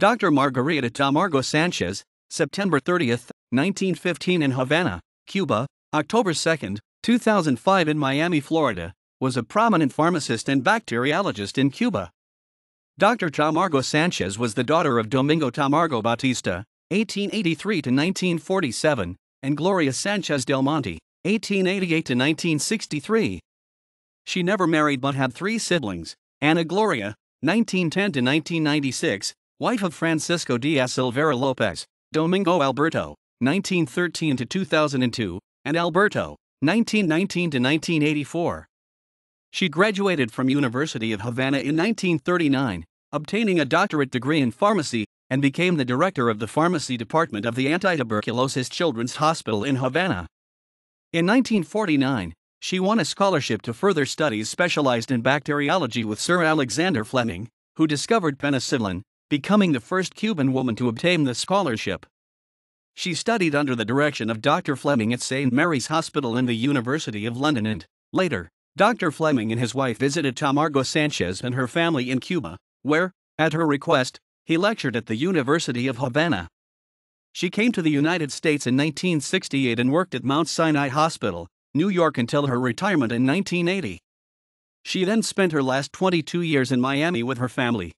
Dr. Margarita Tamargo Sanchez, September 30, 1915 in Havana, Cuba, October 2, 2005 in Miami, Florida, was a prominent pharmacist and bacteriologist in Cuba. Dr. Tamargo Sanchez was the daughter of Domingo Tamargo Bautista, 1883 to 1947, and Gloria Sanchez del Monte, 1888 to 1963. She never married but had three siblings Ana Gloria, 1910 to 1996, wife of Francisco Diaz Silveira Lopez, Domingo Alberto, 1913 to 2002, and Alberto, 1919 to 1984. She graduated from University of Havana in 1939, obtaining a doctorate degree in pharmacy, and became the director of the pharmacy department of the Antituberculosis Children's Hospital in Havana. In 1949, she won a scholarship to further studies specialized in bacteriology with Sir Alexander Fleming, who discovered penicillin, becoming the first Cuban woman to obtain the scholarship. She studied under the direction of Dr. Fleming at St. Mary's Hospital in the University of London and, later, Dr. Fleming and his wife visited Tamargo Sanchez and her family in Cuba, where, at her request, he lectured at the University of Havana. She came to the United States in 1968 and worked at Mount Sinai Hospital, New York until her retirement in 1980. She then spent her last 22 years in Miami with her family.